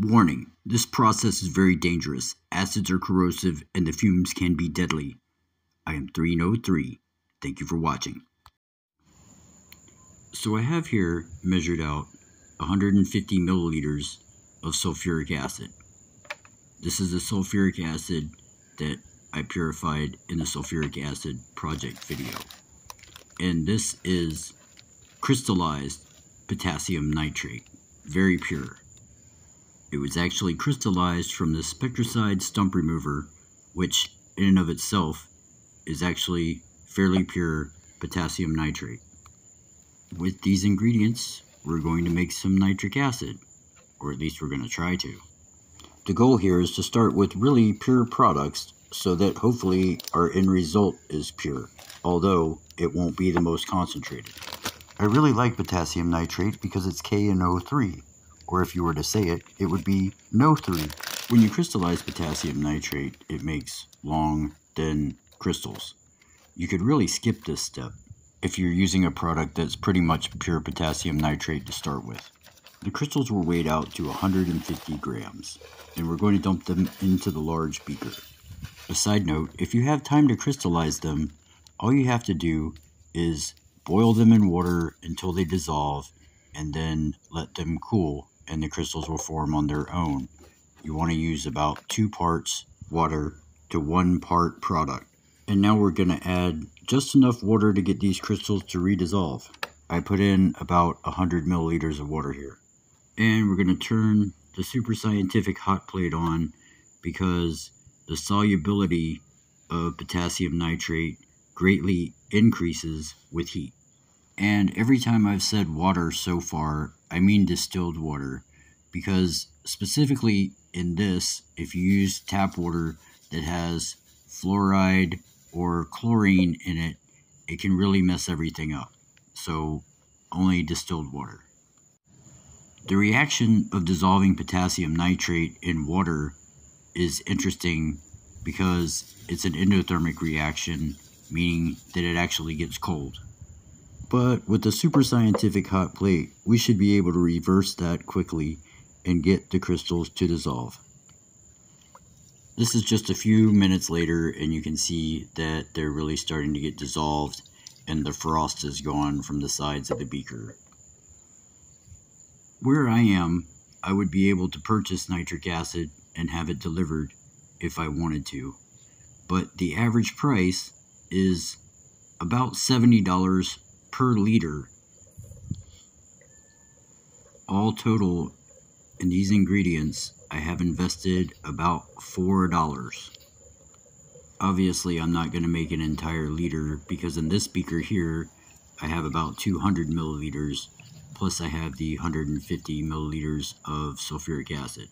Warning, this process is very dangerous. Acids are corrosive and the fumes can be deadly. I am 303. Thank you for watching. So I have here measured out 150 milliliters of sulfuric acid. This is the sulfuric acid that I purified in the sulfuric acid project video. And this is crystallized potassium nitrate, very pure. It was actually crystallized from the Spectracide stump remover, which in and of itself is actually fairly pure potassium nitrate. With these ingredients, we're going to make some nitric acid, or at least we're going to try to. The goal here is to start with really pure products so that hopefully our end result is pure, although it won't be the most concentrated. I really like potassium nitrate because it's KNO3, or if you were to say it, it would be NO3. When you crystallize potassium nitrate, it makes long, thin crystals. You could really skip this step if you're using a product that's pretty much pure potassium nitrate to start with. The crystals were weighed out to 150 grams, and we're going to dump them into the large beaker. A side note, if you have time to crystallize them, all you have to do is boil them in water until they dissolve and then let them cool and the crystals will form on their own. You want to use about two parts water to one part product. And now we're going to add just enough water to get these crystals to redissolve. I put in about 100 milliliters of water here. And we're going to turn the super scientific hot plate on because the solubility of potassium nitrate greatly increases with heat. And every time I've said water so far, I mean distilled water because specifically in this, if you use tap water that has fluoride or chlorine in it, it can really mess everything up. So only distilled water. The reaction of dissolving potassium nitrate in water is interesting because it's an endothermic reaction, meaning that it actually gets cold. But with the super scientific hot plate, we should be able to reverse that quickly and get the crystals to dissolve. This is just a few minutes later and you can see that they're really starting to get dissolved and the frost is gone from the sides of the beaker. Where I am, I would be able to purchase nitric acid and have it delivered if I wanted to. But the average price is about $70 per liter. All total in these ingredients, I have invested about $4. Obviously, I'm not going to make an entire liter because in this beaker here, I have about 200 milliliters plus I have the 150 milliliters of sulfuric acid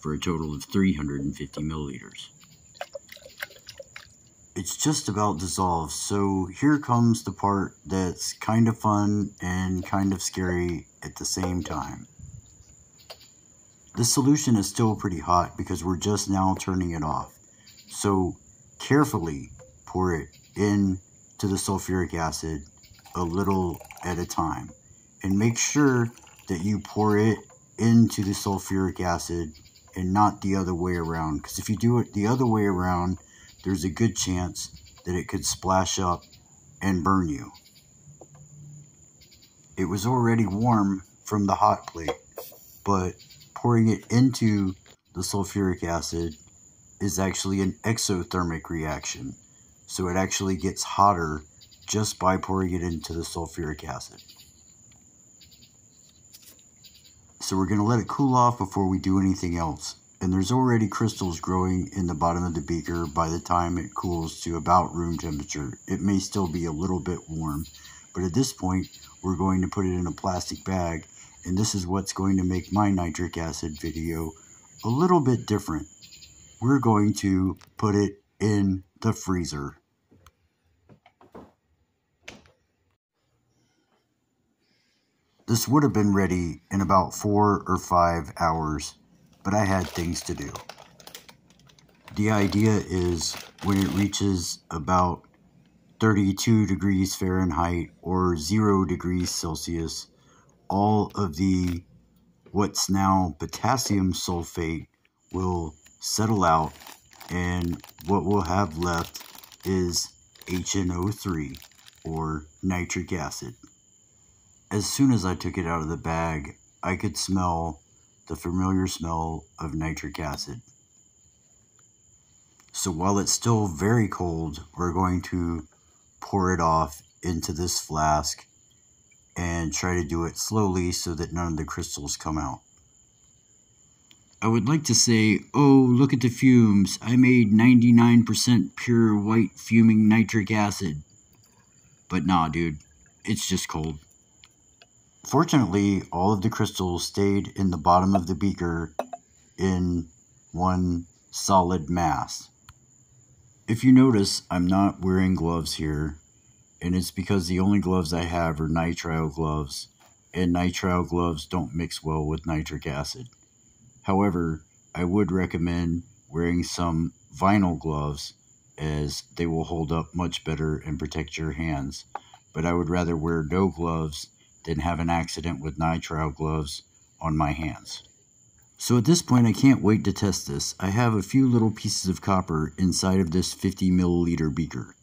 for a total of 350 milliliters. It's just about dissolved, so here comes the part that's kind of fun and kind of scary at the same time. The solution is still pretty hot because we're just now turning it off. So carefully pour it in to the sulfuric acid a little at a time and make sure that you pour it into the sulfuric acid and not the other way around because if you do it the other way around there's a good chance that it could splash up and burn you. It was already warm from the hot plate, but pouring it into the sulfuric acid is actually an exothermic reaction. So it actually gets hotter just by pouring it into the sulfuric acid. So we're going to let it cool off before we do anything else. And there's already crystals growing in the bottom of the beaker by the time it cools to about room temperature. It may still be a little bit warm, but at this point, we're going to put it in a plastic bag. And this is what's going to make my nitric acid video a little bit different. We're going to put it in the freezer. This would have been ready in about four or five hours, but I had things to do. The idea is when it reaches about 32 degrees Fahrenheit or 0 degrees Celsius, all of the what's now potassium sulfate will settle out and what we'll have left is HNO3 or nitric acid. As soon as I took it out of the bag, I could smell the familiar smell of nitric acid. So while it's still very cold, we're going to pour it off into this flask and try to do it slowly so that none of the crystals come out. I would like to say, oh, look at the fumes. I made 99% pure white fuming nitric acid. But nah, dude, it's just cold. Fortunately, all of the crystals stayed in the bottom of the beaker in one solid mass. If you notice, I'm not wearing gloves here, and it's because the only gloves I have are nitrile gloves, and nitrile gloves don't mix well with nitric acid. However, I would recommend wearing some vinyl gloves as they will hold up much better and protect your hands. But I would rather wear no gloves than have an accident with nitrile gloves on my hands. So at this point, I can't wait to test this. I have a few little pieces of copper inside of this 50 milliliter beaker.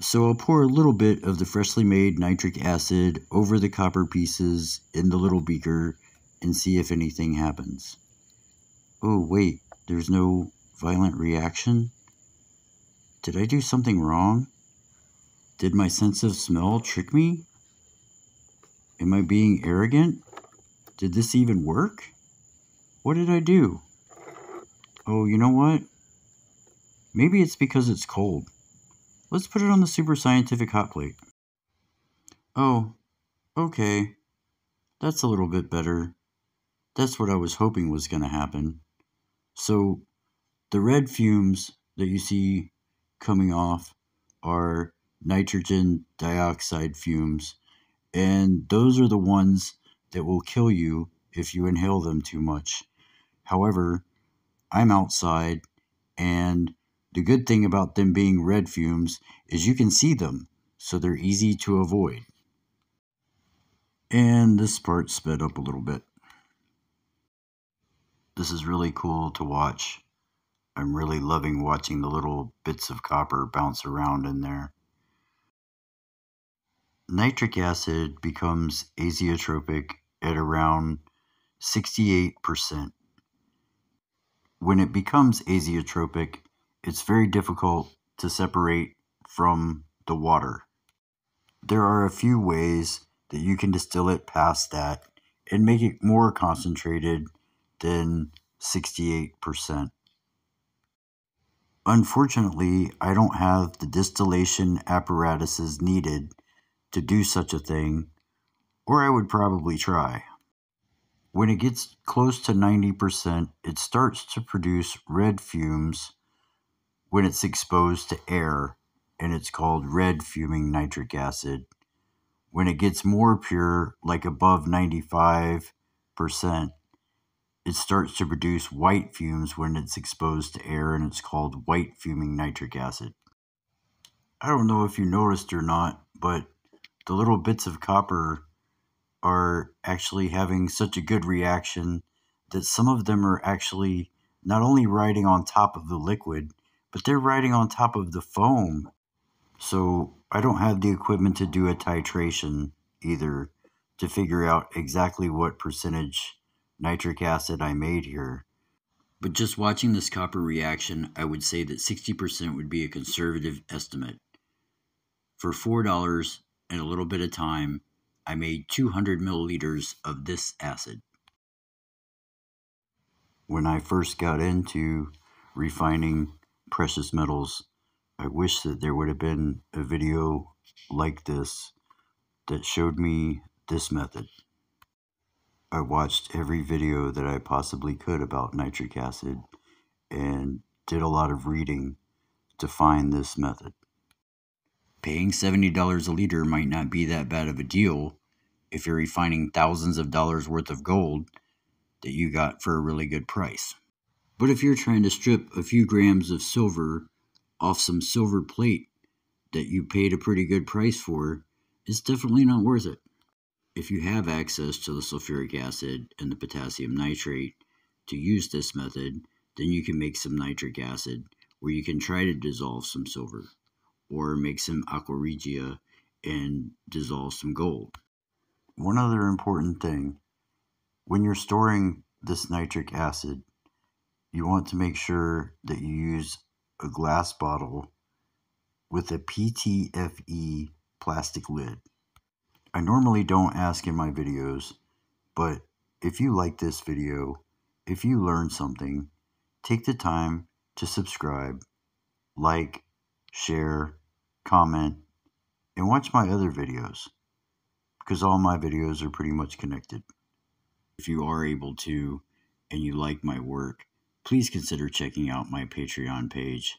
So I'll pour a little bit of the freshly made nitric acid over the copper pieces in the little beaker and see if anything happens. Oh, wait, there's no violent reaction? Did I do something wrong? Did my sense of smell trick me? Am I being arrogant? Did this even work? What did I do? Oh, you know what? Maybe it's because it's cold. Let's put it on the super scientific hot plate. Oh, okay. That's a little bit better. That's what I was hoping was going to happen. So, the red fumes that you see coming off are nitrogen dioxide fumes, and those are the ones that will kill you if you inhale them too much. However, I'm outside, and the good thing about them being red fumes is you can see them, so they're easy to avoid. And this part sped up a little bit. This is really cool to watch. I'm really loving watching the little bits of copper bounce around in there. Nitric acid becomes azeotropic at around 68%. When it becomes azeotropic, it's very difficult to separate from the water. There are a few ways that you can distill it past that and make it more concentrated than 68%. Unfortunately, I don't have the distillation apparatuses needed to do such a thing, or I would probably try. When it gets close to 90%, it starts to produce red fumes when it's exposed to air, and it's called red fuming nitric acid. When it gets more pure, like above 95%, it starts to produce white fumes when it's exposed to air, and it's called white fuming nitric acid. I don't know if you noticed or not, but the little bits of copper are actually having such a good reaction that some of them are actually not only riding on top of the liquid, but they're riding on top of the foam. So I don't have the equipment to do a titration either to figure out exactly what percentage nitric acid I made here. But just watching this copper reaction, I would say that 60% would be a conservative estimate. For $4 and a little bit of time, I made 200 milliliters of this acid. When I first got into refining precious metals, I wish that there would have been a video like this that showed me this method. I watched every video that I possibly could about nitric acid and did a lot of reading to find this method. Paying $70 a liter might not be that bad of a deal if you're refining thousands of dollars worth of gold that you got for a really good price. But if you're trying to strip a few grams of silver off some silver plate that you paid a pretty good price for, it's definitely not worth it. if you have access to the sulfuric acid and the potassium nitrate to use this method, then you can make some nitric acid where you can try to dissolve some silver or make some aqua regia and dissolve some gold. One other important thing when you're storing this nitric acid, you want to make sure that you use a glass bottle with a PTFE plastic lid. I normally don't ask in my videos, but if you like this video, if you learned something, take the time to subscribe, like, share, comment, and watch my other videos because all my videos are pretty much connected. If you are able to and you like my work, please consider checking out my Patreon page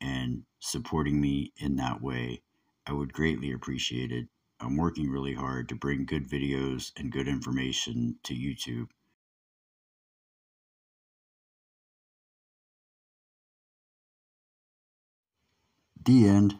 and supporting me in that way. I would greatly appreciate it. I'm working really hard to bring good videos and good information to YouTube. The end.